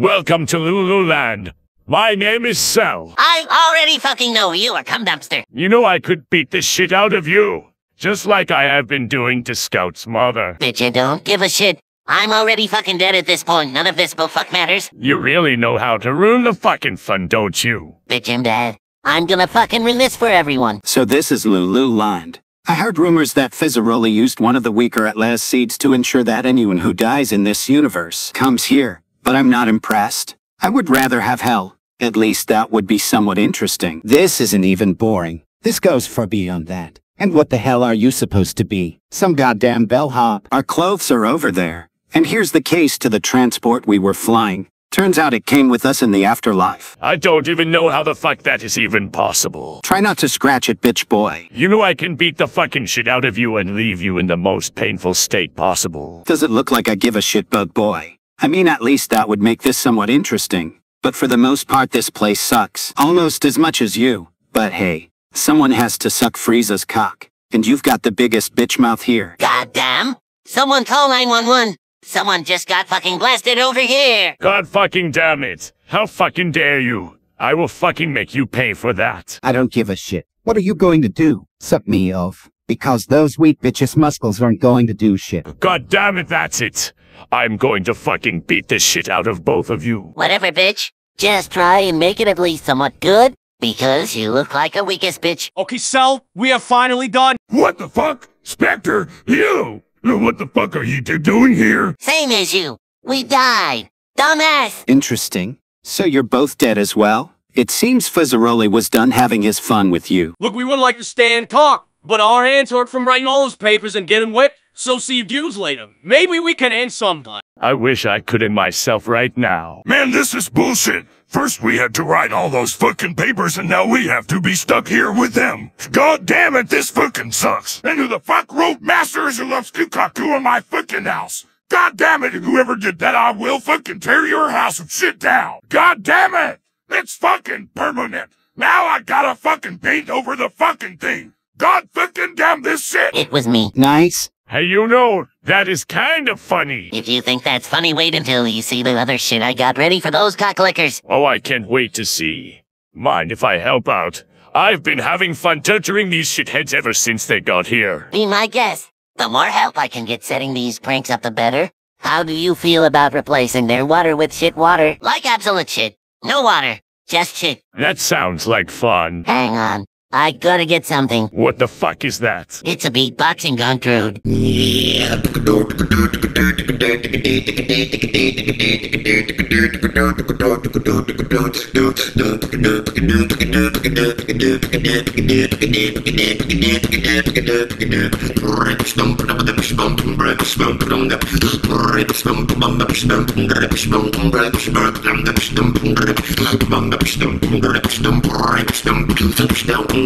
Welcome to Loo Loo Land. My name is Cell. I already fucking know you are cum dumpster. You know I could beat the shit out of you. Just like I have been doing to Scout's mother. Bitch, you don't give a shit. I'm already fucking dead at this point. None of this fuck matters. You really know how to ruin the fucking fun, don't you? Bitch, I'm dead. I'm gonna fucking ruin this for everyone. So this is Loo Loo Land. I heard rumors that Fizzarolli used one of the weaker Atlas seeds to ensure that anyone who dies in this universe comes here, but I'm not impressed. I would rather have hell. At least that would be somewhat interesting. This isn't even boring. This goes far beyond that. And what the hell are you supposed to be? Some goddamn bellhop. Our clothes are over there. And here's the case to the transport we were flying. Turns out it came with us in the afterlife. I don't even know how the fuck that is even possible. Try not to scratch it, bitch boy. You know I can beat the fucking shit out of you and leave you in the most painful state possible. Does it look like I give a shit, bug boy? I mean, at least that would make this somewhat interesting. But for the most part this place sucks. Almost as much as you. But hey, someone has to suck Frieza's cock. And you've got the biggest bitch mouth here. Goddamn! Someone call 911. Someone just got fucking blasted over here. God fucking damn it. How fucking dare you? I will fucking make you pay for that. I don't give a shit. What are you going to do? Suck me off. Because those weak bitches muscles aren't going to do shit. God damn it, that's it. I'm going to fucking beat the shit out of both of you. Whatever, bitch. Just try and make it at least somewhat good, because you look like a weakest bitch. Okay, Cell, we are finally done. What the fuck? Spectre, you! What the fuck are you two doing here? Same as you. We died. Dumbass. Interesting. So you're both dead as well? It seems Fizzarolli was done having his fun with you. Look, we would like to stay and talk, but our hands hurt from writing all those papers and getting wet, so see you later. Maybe we can end sometime. I wish I could end myself right now. Man, this is bullshit. First we had to write all those fucking papers and now we have to be stuck here with them. God damn it, this fucking sucks. And who the fuck wrote Masters who loves Kukaku in my fucking house? God damn it, whoever did that, I will fucking tear your house and shit down. God damn it! It's fucking permanent. Now I gotta fucking paint over the fucking thing. God fucking damn this shit. It was me. Nice. Hey, you know, that is kind of funny. If you think that's funny, wait until you see the other shit I got ready for those cocklickers. Oh, I can't wait to see. Mind if I help out? I've been having fun torturing these shitheads ever since they got here. Be my guest. The more help I can get setting these pranks up, the better. How do you feel about replacing their water with shit water? Like absolute shit. No water. Just shit. That sounds like fun. Hang on. I gotta get something. What the fuck is that? It's a beatboxing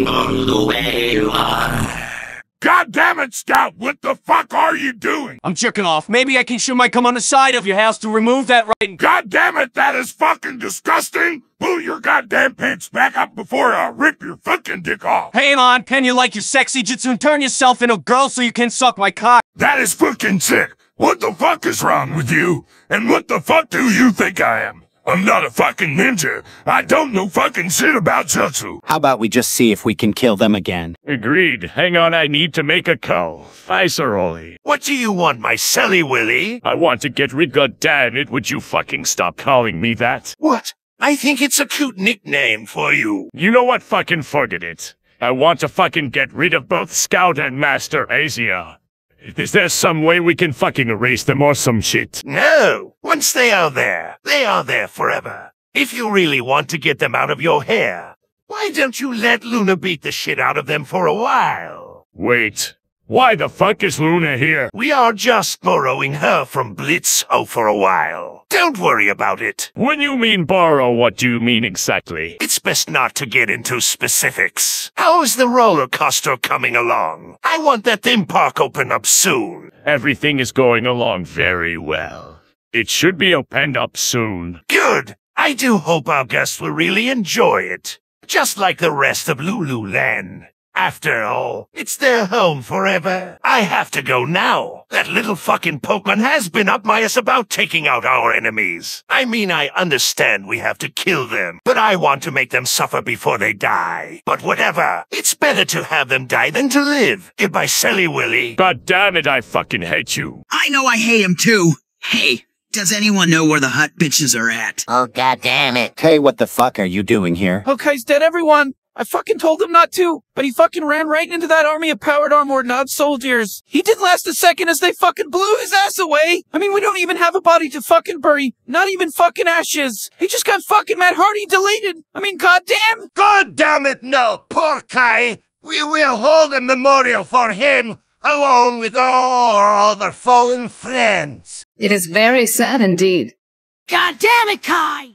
Gertrude. God damn it, Scout, what the fuck are you doing? I'm jerking off. Maybe I can shoot my come on the side of your house to remove that writing. God damn it, that is fucking disgusting. Pull your goddamn pants back up before I rip your fucking dick off. Hang on, can you like your sexy jutsu and turn yourself into a girl so you can suck my cock? That is fucking sick. What the fuck is wrong with you? And what the fuck do you think I am? I'm not a fucking ninja. I don't know fucking shit about jutsu. How about we just see if we can kill them again? Agreed. Hang on, I need to make a call. Fizzarolli. What do you want, my silly willy? I want to get rid, god damn it, would you fucking stop calling me that? What? I think it's a cute nickname for you. You know what, fucking forget it. I want to fucking get rid of both Scout and Master Asia. Is there some way we can fucking erase them or some shit? No. Once they are there, they are there forever. If you really want to get them out of your hair, why don't you let Loona beat the shit out of them for a while? Wait. Why the fuck is Loona here? We are just borrowing her from Blitzo oh, for a while. Don't worry about it. When you mean borrow, what do you mean exactly? It's best not to get into specifics. How is the roller coaster coming along? I want that theme park open up soon. Everything is going along very well. It should be opened up soon. Good. I do hope our guests will really enjoy it. Just like the rest of Loo Loo Land. After all, it's their home forever. I have to go now. That little fucking Pokemon has been up my ass about taking out our enemies. I mean, I understand we have to kill them, but I want to make them suffer before they die. But whatever, it's better to have them die than to live. Goodbye, Silly Willy. God damn it, I fucking hate you. I know I hate him too. Hey, does anyone know where the hot bitches are at? Oh, god damn it. Hey, what the fuck are you doing here? Okay, Hokai's dead, everyone. I fucking told him not to, but he fucking ran right into that army of powered armored Nod soldiers. He didn't last a second as they fucking blew his ass away. I mean, we don't even have a body to fucking bury. Not even fucking ashes. He just got fucking Matt Hardy deleted. I mean, goddamn. God damn it, no, poor Kai. We will hold a memorial for him, along with all our other fallen friends. It is very sad indeed. God damn it, Kai!